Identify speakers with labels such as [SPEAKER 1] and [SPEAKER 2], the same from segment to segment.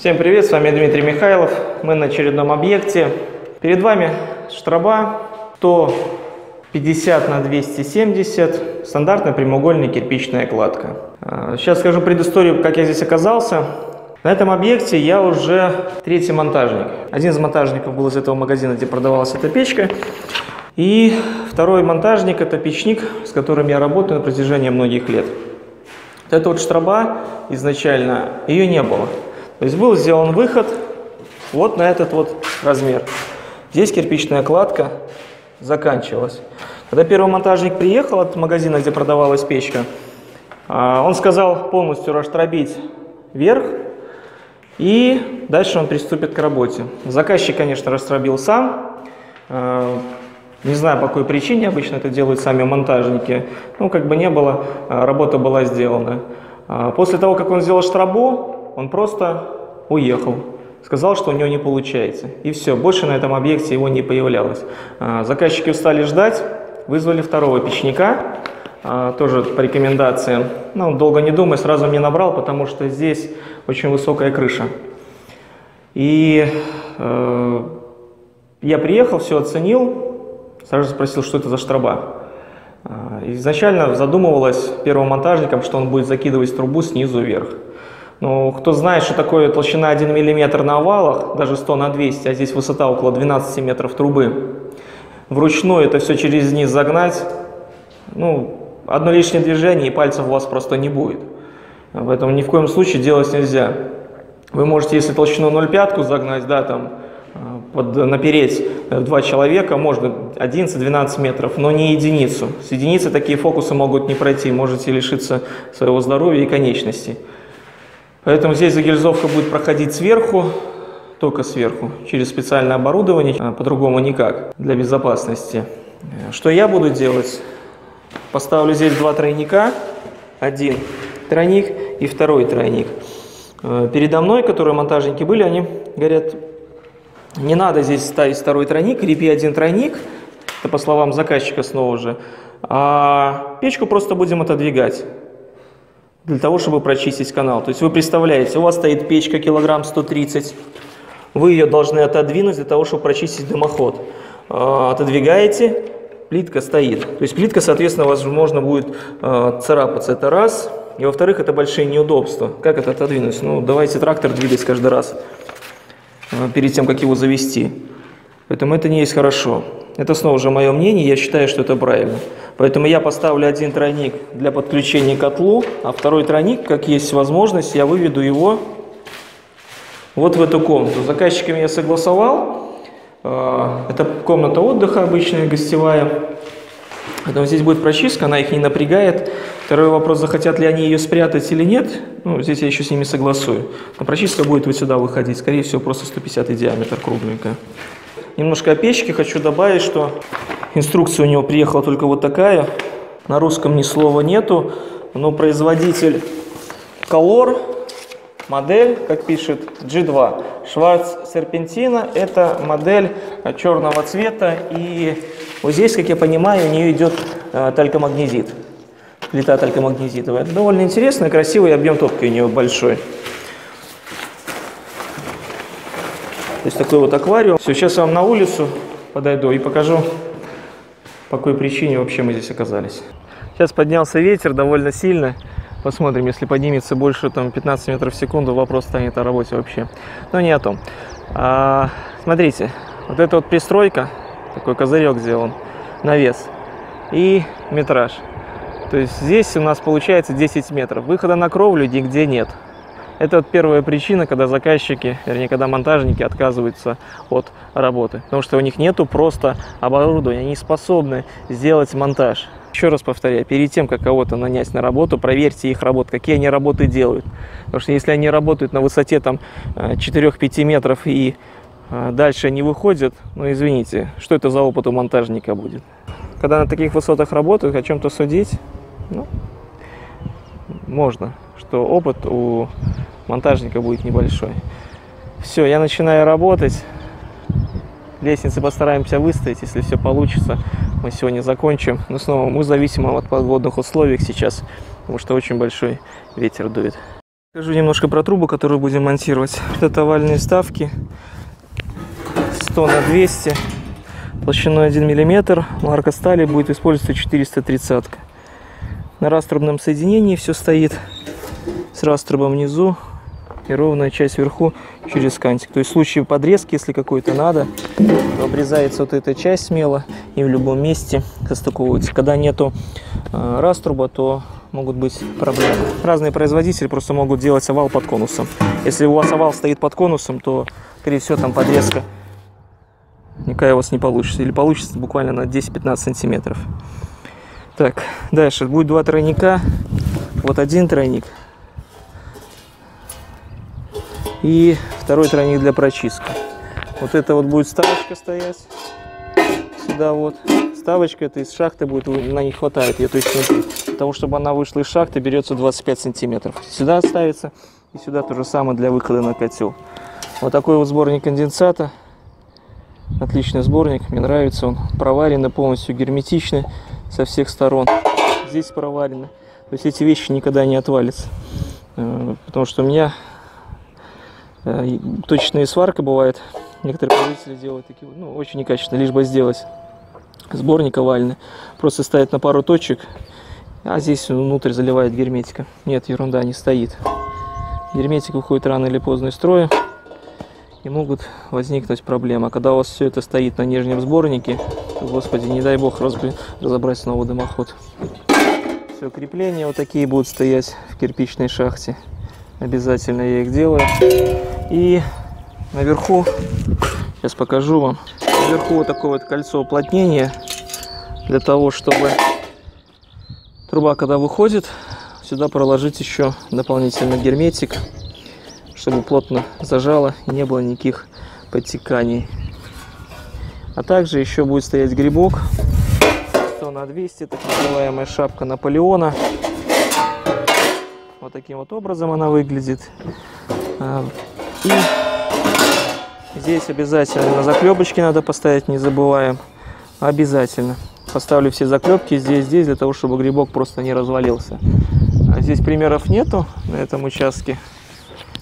[SPEAKER 1] Всем привет, с вами Дмитрий Михайлов. Мы на очередном объекте. Перед вами штраба 150 на 270, стандартная прямоугольная кирпичная кладка. А, сейчас скажу предысторию, как я здесь оказался. На этом объекте я уже третий монтажник. Один из монтажников был из этого магазина, где продавалась эта печка. И второй монтажник – это печник, с которым я работаю на протяжении многих лет. Вот эта вот штраба изначально, ее не было. То есть был сделан выход вот на этот вот размер. Здесь кирпичная кладка заканчивалась. Когда первый монтажник приехал от магазина, где продавалась печка, а, он сказал полностью расштробить вверх, и дальше он приступит к работе. Заказчик, конечно, растробил сам. А, не знаю, по какой причине обычно это делают сами монтажники. Ну, как бы не было, а, работа была сделана. После того, как он сделал штрабу, он просто уехал. Сказал, что у него не получается. И все, больше на этом объекте его не появлялось. А, заказчики устали ждать, вызвали второго печника, а, тоже по рекомендациям. Ну, долго не думая, сразу мне набрал, потому что здесь очень высокая крыша. И э, я приехал, все оценил, сразу спросил, что это за штраба. А, изначально задумывалось первым монтажником, что он будет закидывать трубу снизу вверх. Ну, кто знает, что такое толщина 1 мм на овалах, даже 100 на 200, а здесь высота около 12 метров трубы, вручную это все через низ загнать, ну, одно лишнее движение и пальцев у вас просто не будет. Поэтому ни в коем случае делать нельзя. Вы можете, если толщину 0,5 загнать, да, там, э, под, напереть два человека, можно 11-12 метров, но не единицу. С единицы такие фокусы могут не пройти, можете лишиться своего здоровья и конечностей. Поэтому здесь загильзовка будет проходить сверху, только сверху, через специальное оборудование, а по-другому никак, для безопасности. Что я буду делать? Поставлю здесь два тройника, один тройник и второй тройник. Э, передо мной, которые монтажники были, они говорят, не надо здесь ставить второй тройник, крепи один тройник, это по словам заказчика снова же, а печку просто будем отодвигать для того, чтобы прочистить канал. То есть вы представляете, у вас стоит печка килограмм 130, вы ее должны отодвинуть для того, чтобы прочистить дымоход. А, отодвигаете, плитка стоит. То есть плитка, соответственно, возможно будет а, царапаться. Это раз. И во-вторых, это большие неудобства. Как это отодвинуть? Ну, давайте трактор двигать каждый раз а, перед тем, как его завести. Поэтому это не есть хорошо. Это снова же мое мнение, я считаю, что это правильно. Поэтому я поставлю один тройник для подключения к котлу, а второй тройник, как есть возможность, я выведу его вот в эту комнату. С заказчиками я согласовал. А, это комната отдыха обычная, гостевая. Поэтому здесь будет прочистка, она их не напрягает. Второй вопрос, захотят ли они ее спрятать или нет. Ну, здесь я еще с ними согласую. Но прочистка будет вот сюда выходить. Скорее всего, просто 150 диаметр кругленькая. Немножко о печке хочу добавить, что Инструкция у него приехала только вот такая. На русском ни слова нету. Но производитель Color, модель, как пишет, G2. Шварц Серпентина – это модель черного цвета. И вот здесь, как я понимаю, у нее идет э, талькомагнезит. Плита талькомагнезитовая. Довольно интересный, красивый объем топки у нее большой. То есть такой вот аквариум. Все, сейчас я вам на улицу подойду и покажу по какой причине вообще мы здесь оказались. Сейчас поднялся ветер довольно сильно. Посмотрим, если поднимется больше там, 15 метров в секунду, вопрос станет о работе вообще. Но не о том. А, смотрите, вот эта вот пристройка, такой козырек сделан, навес и метраж. То есть здесь у нас получается 10 метров. Выхода на кровлю нигде нет. Это вот первая причина, когда заказчики, вернее, когда монтажники отказываются от работы. Потому что у них нету просто оборудования, они не способны сделать монтаж. Еще раз повторяю, перед тем, как кого-то нанять на работу, проверьте их работу, какие они работы делают. Потому что если они работают на высоте там 4-5 метров и э, дальше не выходят, ну извините, что это за опыт у монтажника будет? Когда на таких высотах работают, о чем-то судить, ну, можно, что опыт у монтажника будет небольшой. Все, я начинаю работать. Лестницы постараемся выставить, если все получится. Мы сегодня закончим. Но снова мы зависим от погодных условий сейчас, потому что очень большой ветер дует. Скажу немножко про трубы, которые будем монтировать. Это овальные вставки 100 на 200 толщиной 1 мм. Марка стали будет использоваться 430. На раструбном соединении все стоит с раструбом внизу и ровная часть вверху через кантик. То есть в случае подрезки, если какой-то надо, то обрезается вот эта часть смело и в любом месте состыковывается. Когда нету э, раструба, то могут быть проблемы. Разные производители просто могут делать овал под конусом. Если у вас овал стоит под конусом, то, скорее всего, там подрезка никакая у вас не получится. Или получится буквально на 10-15 сантиметров. Так, дальше. Будет два тройника. Вот один тройник. И второй тройник для прочистки. Вот это вот будет ставочка стоять. Сюда вот. Ставочка это из шахты будет, на не хватает ее, то есть. Для того, чтобы она вышла из шахты, берется 25 сантиметров. Сюда ставится и сюда то же самое для выхода на котел. Вот такой вот сборник конденсата. Отличный сборник, мне нравится он. Проваренный, полностью герметичный со всех сторон. Здесь проварено. То есть эти вещи никогда не отвалятся. Э, потому что у меня точечная сварка бывает. Некоторые производители делают такие, ну, очень некачественно, лишь бы сделать сборник овальный. Просто ставят на пару точек, а здесь внутрь заливает герметика. Нет, ерунда, не стоит. Герметик выходит рано или поздно из строя, и могут возникнуть проблемы. А когда у вас все это стоит на нижнем сборнике, то, господи, не дай бог разобрать снова дымоход. Все, крепления вот такие будут стоять в кирпичной шахте. Обязательно я их делаю. И наверху, сейчас покажу вам, Наверху вот такое вот кольцо уплотнения для того, чтобы труба, когда выходит, сюда проложить еще дополнительно герметик, чтобы плотно зажало не было никаких подтеканий. А также еще будет стоять грибок 100 на 200, так называемая шапка Наполеона. Вот таким вот образом она выглядит. А, и Здесь обязательно на заклепочки надо поставить, не забываем. Обязательно. Поставлю все заклепки здесь, здесь, для того, чтобы грибок просто не развалился. А здесь примеров нету на этом участке,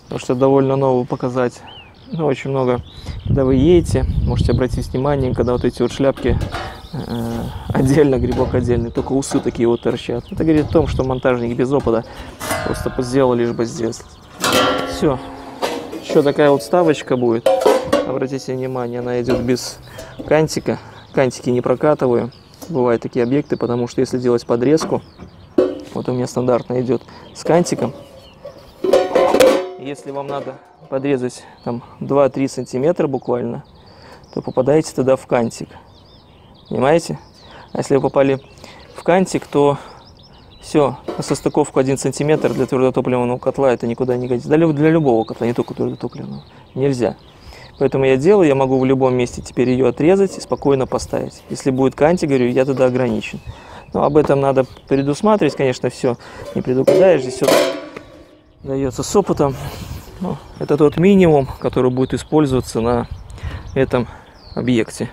[SPEAKER 1] потому что довольно новый показать. Ну, очень много, когда вы едете, можете обратить внимание, когда вот эти вот шляпки отдельно, грибок отдельный, только усы такие вот торчат. Это говорит о том, что монтажник без опыта просто сделал лишь бы здесь. Все. Еще такая вот ставочка будет. Обратите внимание, она идет без кантика. Кантики не прокатываю. Бывают такие объекты, потому что если делать подрезку, вот у меня стандартно идет с кантиком. Если вам надо подрезать там 2-3 сантиметра буквально, то попадаете тогда в кантик. Понимаете? А если вы попали в кантик, то все, на состыковку 1 сантиметр для твердотопливного котла это никуда не годится. Для, для любого котла, не только твердотопливного. Нельзя. Поэтому я делаю, я могу в любом месте теперь ее отрезать и спокойно поставить. Если будет канти, говорю, я тогда ограничен. Но об этом надо предусматривать, конечно, все не предугадаешь, здесь все дается с опытом. Но это тот минимум, который будет использоваться на этом объекте.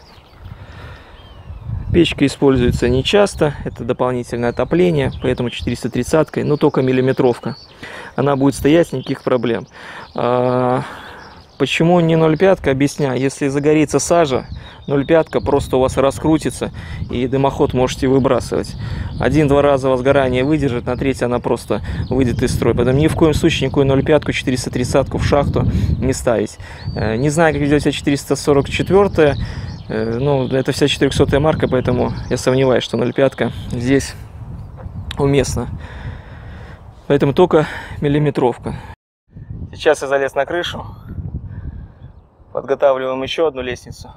[SPEAKER 1] Печка используется не часто, это дополнительное отопление, поэтому 430 но только миллиметровка. Она будет стоять, никаких проблем. А, Почему не 0,5, объясняю. Если загорится сажа, 0,5 просто у вас раскрутится и дымоход можете выбрасывать. Один-два раза возгорание выдержит, на третий она просто выйдет из строя. Поэтому ни в коем случае никакой 0,5, 430 в шахту не ставить. Э, не знаю, как ведет себя 444 ну, это вся 400 марка, поэтому я сомневаюсь, что 0,5 здесь уместно. Поэтому только миллиметровка. Сейчас я залез на крышу, подготавливаем еще одну лестницу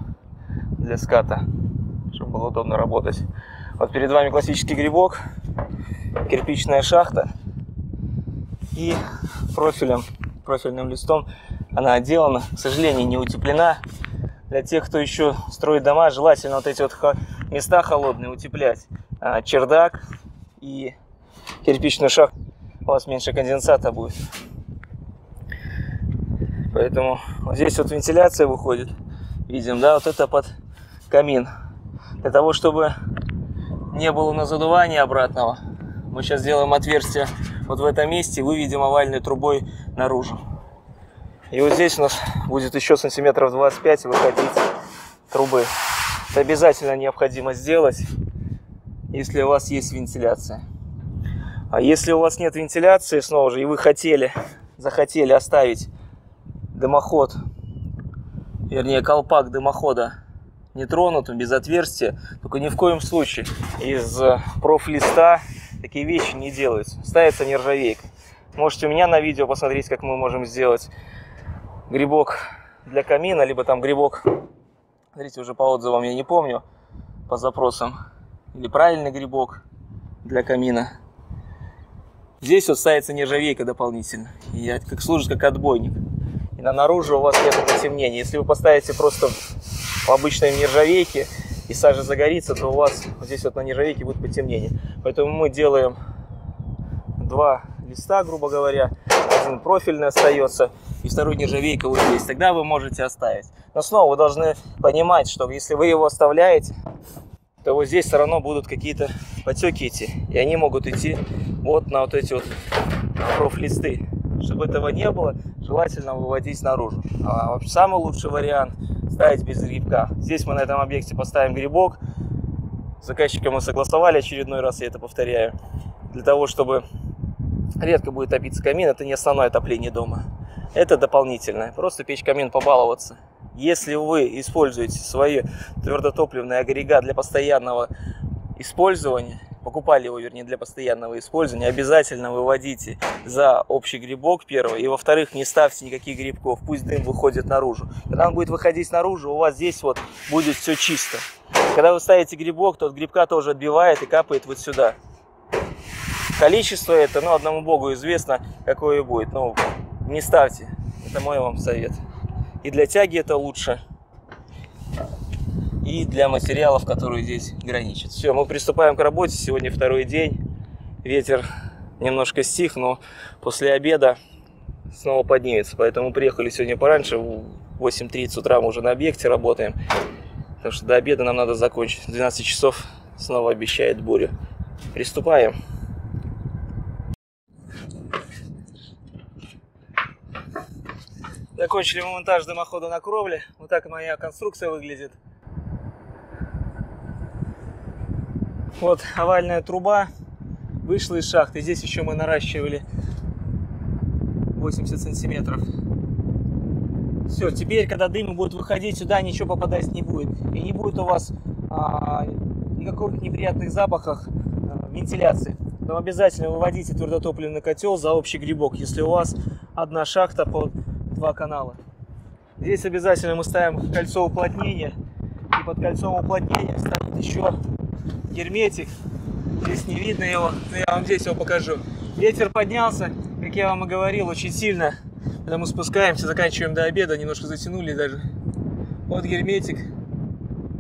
[SPEAKER 1] для ската, чтобы было удобно работать. Вот перед вами классический грибок, кирпичная шахта и профилем, профильным листом она отделана, к сожалению, не утеплена. Для тех, кто еще строит дома, желательно вот эти вот места холодные утеплять. А, чердак и кирпичную шахту, у вас меньше конденсата будет. Поэтому вот здесь вот вентиляция выходит. Видим, да, вот это под камин. Для того, чтобы не было на задувания обратного, Мы сейчас сделаем отверстие вот в этом месте, выведем овальной трубой наружу. И вот здесь у нас будет еще сантиметров 25 выходить трубы. Это обязательно необходимо сделать, если у вас есть вентиляция. А если у вас нет вентиляции, снова же, и вы хотели, захотели оставить дымоход, вернее колпак дымохода нетронутым, без отверстия, только ни в коем случае из профлиста такие вещи не делаются. Ставится нержавейка. Можете у меня на видео посмотреть, как мы можем сделать грибок для камина, либо там грибок, смотрите, уже по отзывам я не помню, по запросам, или правильный грибок для камина. Здесь вот ставится нержавейка дополнительно, и как служит как отбойник. И на наружу у вас нет потемнения. Если вы поставите просто в обычной нержавейке и сажа загорится, то у вас здесь вот на нержавейке будет потемнение. Поэтому мы делаем два листа, грубо говоря, один профильный остается, и второй нержавейка вот здесь. Тогда вы можете оставить. Но снова вы должны понимать, что если вы его оставляете, то вот здесь все равно будут какие-то потеки идти. И они могут идти вот на вот эти вот профлисты. Чтобы этого не было, желательно выводить наружу. А самый лучший вариант ставить без грибка. Здесь мы на этом объекте поставим грибок. С заказчиком мы согласовали очередной раз, я это повторяю. Для того, чтобы редко будет топиться камин, это не основное отопление дома. Это дополнительное. Просто печь камин побаловаться. Если вы используете свой твердотопливный агрегат для постоянного использования, покупали его, вернее, для постоянного использования, обязательно выводите за общий грибок первый, и во-вторых, не ставьте никаких грибков, пусть дым выходит наружу. Когда он будет выходить наружу, у вас здесь вот будет все чисто. Когда вы ставите грибок, то от грибка тоже отбивает и капает вот сюда. Количество это, ну, одному богу известно, какое будет. Ну, не ставьте. Это мой вам совет. И для тяги это лучше. И для материалов, которые здесь граничат. Все, мы приступаем к работе. Сегодня второй день. Ветер немножко стих, но после обеда снова поднимется. Поэтому приехали сегодня пораньше. В 8.30 утра мы уже на объекте работаем. Потому что до обеда нам надо закончить. 12 часов снова обещает бурю. Приступаем. Закончили монтаж дымохода на кровле. Вот так моя конструкция выглядит. Вот овальная труба вышла из шахты. Здесь еще мы наращивали 80 сантиметров. Все, теперь, когда дым будет выходить, сюда ничего попадать не будет. И не будет у вас а, никаких неприятных запахов а, вентиляции. Но обязательно выводите твердотопливный котел за общий грибок, если у вас одна шахта под два канала. Здесь обязательно мы ставим кольцо уплотнения. И под кольцом уплотнения ставим еще герметик. Здесь не видно его, но я вам здесь его покажу. Ветер поднялся, как я вам и говорил, очень сильно. Мы спускаемся, заканчиваем до обеда, немножко затянули даже. Вот герметик.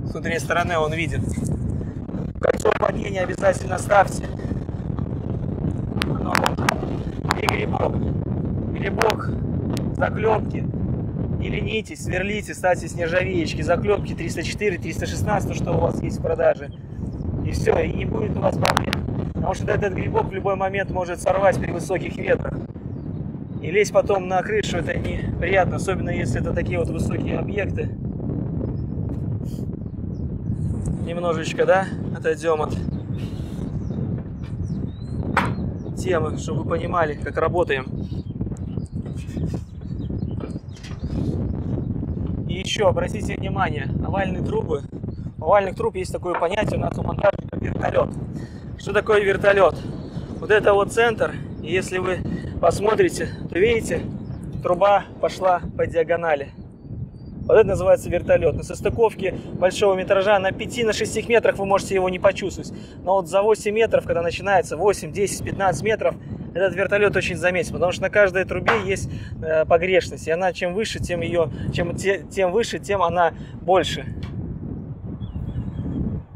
[SPEAKER 1] С внутренней стороны он виден. Кольцо уплотнения обязательно ставьте. И грибок. Грибок заклепки. Не ленитесь, сверлите, ставьте с нержавеечки, заклепки 304, 316, что у вас есть в продаже. И все, и не будет у вас проблем. Потому что этот грибок в любой момент может сорвать при высоких ветрах. И лезть потом на крышу это неприятно, особенно если это такие вот высокие объекты. Немножечко, да, отойдем от темы, чтобы вы понимали, как работаем. Еще обратите внимание, овальные трубы. У овальных труб есть такое понятие у нас у монтажника вертолет. Что такое вертолет? Вот это вот центр, и если вы посмотрите, то видите, труба пошла по диагонали. Вот это называется вертолет. На состыковке большого метража на 5 на 6 метрах вы можете его не почувствовать. Но вот за 8 метров, когда начинается 8, 10, 15 метров, этот вертолет очень заметен, потому что на каждой трубе есть э, погрешность, и она чем выше, тем ее, чем те, тем выше, тем она больше.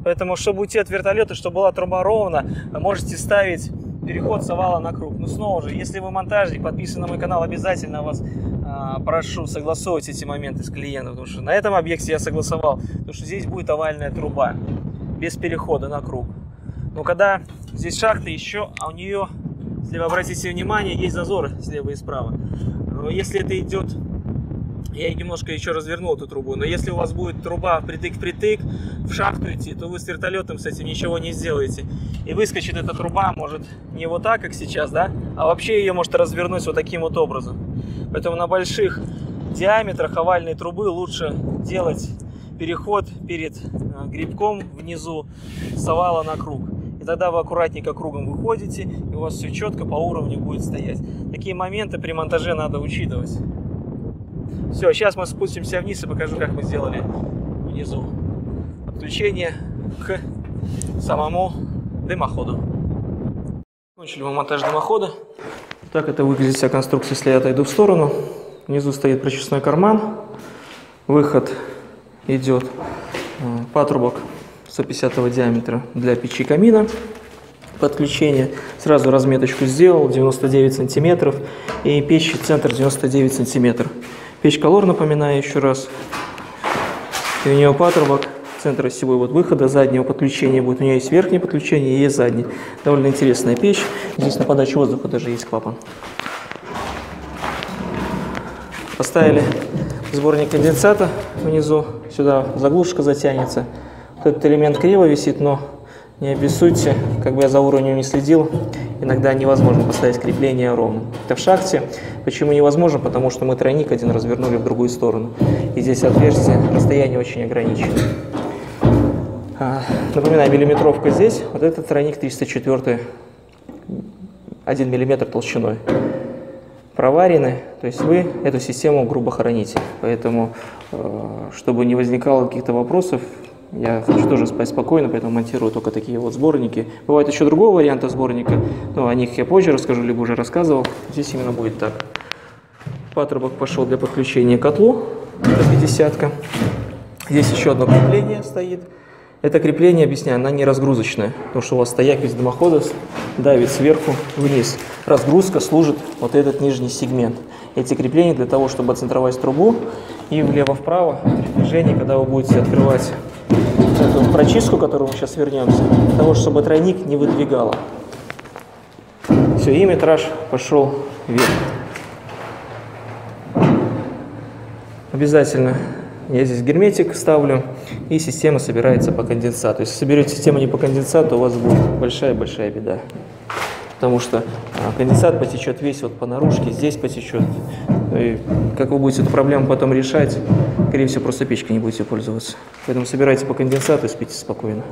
[SPEAKER 1] Поэтому, чтобы уйти от вертолета, чтобы была труба ровно, можете ставить переход с на круг. Но снова же, если вы монтажник, подписан на мой канал, обязательно вас э, прошу согласовывать эти моменты с клиентом, потому что на этом объекте я согласовал, потому что здесь будет овальная труба без перехода на круг. Но когда здесь шахта еще, а у нее, если вы обратите внимание, есть зазоры слева и справа. Но если это идет я немножко еще развернул эту трубу, но если у вас будет труба притык-притык в шахту идти, то вы с вертолетом с этим ничего не сделаете. И выскочит эта труба может не вот так, как сейчас, да, а вообще ее может развернуть вот таким вот образом. Поэтому на больших диаметрах овальной трубы лучше делать переход перед э, грибком внизу с овала на круг. И тогда вы аккуратненько кругом выходите, и у вас все четко по уровню будет стоять. Такие моменты при монтаже надо учитывать. Все, сейчас мы спустимся вниз и покажу, как мы сделали внизу подключение к самому дымоходу. Кончили мы монтаж дымохода. Так это выглядит вся конструкция, если я отойду в сторону. Внизу стоит прочесной карман. Выход идет э, патрубок 150 диаметра для печи камина. Подключение. Сразу разметочку сделал, 99 сантиметров. И печь центр 99 сантиметров. Печь колор, напоминаю еще раз. И у нее патрубок, центр осевой вот выхода, заднего подключения будет. У нее есть верхнее подключение и есть заднее. Довольно интересная печь. Здесь на подачу воздуха даже есть клапан. Поставили сборник конденсата внизу. Сюда заглушка затянется. Этот элемент криво висит, но не обессудьте, как бы я за уровнем не следил, иногда невозможно поставить крепление ровно. Это в шахте. Почему невозможно? Потому что мы тройник один развернули в другую сторону. И здесь отверстие, расстояние очень ограничено. А, напоминаю, миллиметровка здесь, вот этот тройник 304, 1 миллиметр толщиной. Проварены, то есть вы эту систему грубо храните. Поэтому, э, чтобы не возникало каких-то вопросов, я хочу тоже спать спокойно, поэтому монтирую только такие вот сборники. Бывает еще другого варианта сборника, но о них я позже расскажу, либо уже рассказывал. Здесь именно будет так. Патрубок пошел для подключения к котлу, это 50 -ка. Здесь еще одно крепление стоит. Это крепление, объясняю, она не разгрузочная, потому что у вас стояк без дымохода давит сверху вниз. Разгрузка служит вот этот нижний сегмент. Эти крепления для того, чтобы оцентровать трубу и влево-вправо при движении, когда вы будете открывать прочистку, которую мы сейчас вернемся, для того, чтобы тройник не выдвигало. Все, и метраж пошел вверх. Обязательно я здесь герметик ставлю, и система собирается по конденсату. Если соберете систему не по конденсату, у вас будет большая-большая беда. Потому что а, конденсат потечет весь вот по наружке, здесь потечет. И как вы будете эту проблему потом решать, скорее всего, просто печкой не будете пользоваться. Поэтому собирайте по конденсату и спите спокойно.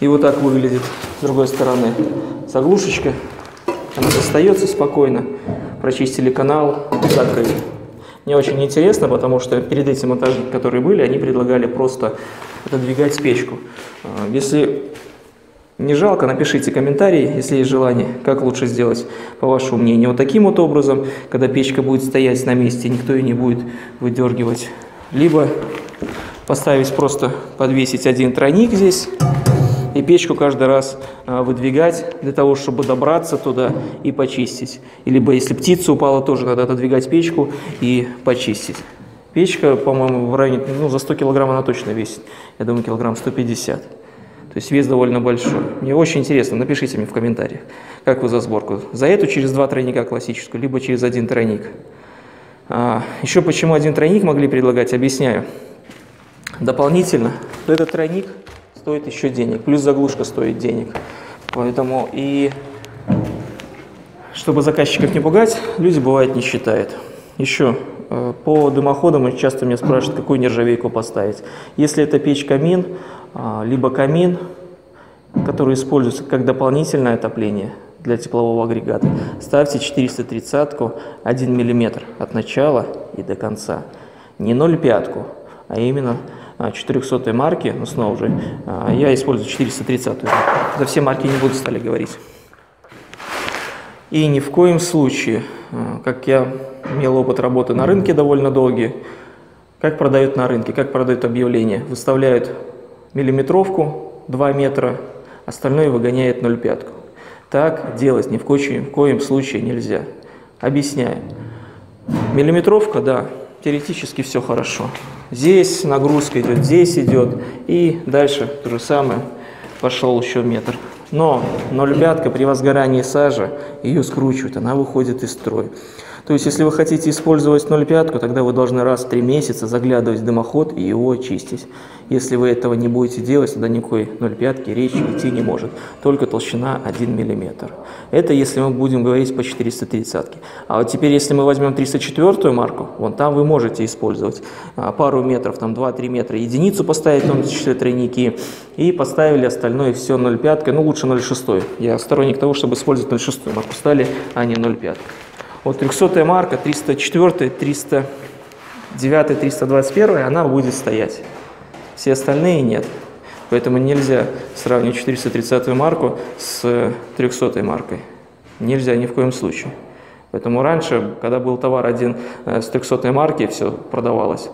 [SPEAKER 1] И вот так выглядит с другой стороны заглушечка. Она достается спокойно. Прочистили канал, закрыли. Мне очень интересно, потому что перед этим монтажники, которые были, они предлагали просто отодвигать печку. А, если не жалко, напишите комментарий, если есть желание, как лучше сделать, по вашему мнению. Вот таким вот образом, когда печка будет стоять на месте, никто ее не будет выдергивать. Либо поставить просто, подвесить один тройник здесь, и печку каждый раз а, выдвигать для того, чтобы добраться туда и почистить. Либо если птица упала, тоже надо отодвигать печку и почистить. Печка, по-моему, в районе, ну, за 100 килограмм она точно весит. Я думаю, килограмм 150. То есть вес довольно большой. Мне очень интересно, напишите мне в комментариях, как вы за сборку. За эту через два тройника классическую, либо через один тройник. А, еще почему один тройник могли предлагать, объясняю. Дополнительно этот тройник стоит еще денег, плюс заглушка стоит денег. Поэтому и чтобы заказчиков не пугать, люди бывает не считают. Еще э, по дымоходам часто меня спрашивают, какую нержавейку поставить. Если это печь-камин, либо камин, который используется как дополнительное отопление для теплового агрегата, ставьте 430 1 мм от начала и до конца. Не 0,5, а именно 400 марки, но снова же, а, я использую 430 -ю. За все марки не буду стали говорить. И ни в коем случае, а, как я имел опыт работы на рынке довольно долгий, как продают на рынке, как продают объявления, выставляют миллиметровку 2 метра, остальное выгоняет 0,5. Так делать ни в коем, в коем случае нельзя. Объясняю. Миллиметровка, да, теоретически все хорошо. Здесь нагрузка идет, здесь идет. И дальше то же самое. Пошел еще метр. Но 0,5 при возгорании сажи ее скручивают, она выходит из строя. То есть, если вы хотите использовать 0,5, тогда вы должны раз в 3 месяца заглядывать в дымоход и его чистить. Если вы этого не будете делать, тогда никакой 0,5 речи идти не может. Только толщина 1 мм. Это если мы будем говорить по 430. А вот теперь, если мы возьмем 304 марку, вон там вы можете использовать а, пару метров, там 2-3 метра, единицу поставить, там 4 тройники, и поставили остальное все 0,5, ну лучше 0,6. Я сторонник того, чтобы использовать 0,6 марку стали, а не 0,5. Вот 300 марка, 304, 309, 321, она будет стоять. Все остальные нет. Поэтому нельзя сравнивать 430 марку с 300 маркой. Нельзя ни в коем случае. Поэтому раньше, когда был товар один э, с 300 марки, все продавалось.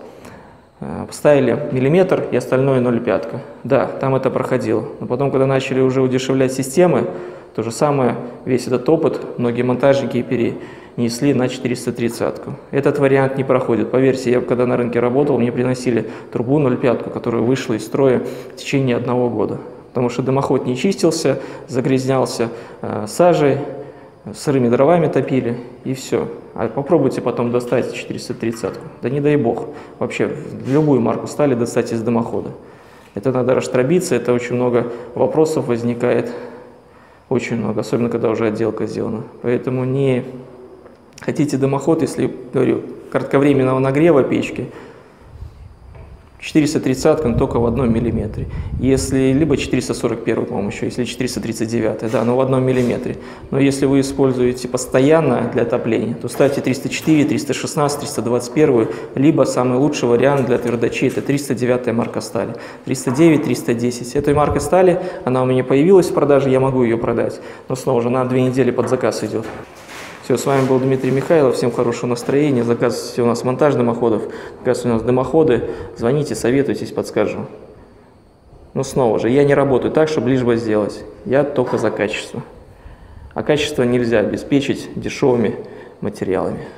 [SPEAKER 1] Э, поставили миллиметр и остальное 0,5. Да, там это проходило. Но потом, когда начали уже удешевлять системы, то же самое, весь этот опыт, многие монтажники пере, несли на 430-ку. Этот вариант не проходит. Поверьте, я когда на рынке работал, мне приносили трубу 0,5, которая вышла из строя в течение одного года. Потому что дымоход не чистился, загрязнялся э, сажей, сырыми дровами топили, и все. А попробуйте потом достать 430-ку. Да не дай бог. Вообще, любую марку стали достать из дымохода. Это надо расштробиться, это очень много вопросов возникает. Очень много, особенно когда уже отделка сделана. Поэтому не Хотите дымоход, если, говорю, кратковременного нагрева печки, 430 но только в одном миллиметре. Если, либо 441, по-моему, еще, если 439, да, но в одном миллиметре. Но если вы используете постоянно для отопления, то ставьте 304, 316, 321, либо самый лучший вариант для твердочей, это 309 марка стали. 309, 310. Этой марка стали, она у меня появилась в продаже, я могу ее продать. Но снова же на две недели под заказ идет. Все, с вами был Дмитрий Михайлов. Всем хорошего настроения. Заказывайте у нас монтаж дымоходов, заказывайте у нас дымоходы. Звоните, советуйтесь, подскажу. Но снова же, я не работаю так, чтобы лишь бы сделать. Я только за качество. А качество нельзя обеспечить дешевыми материалами.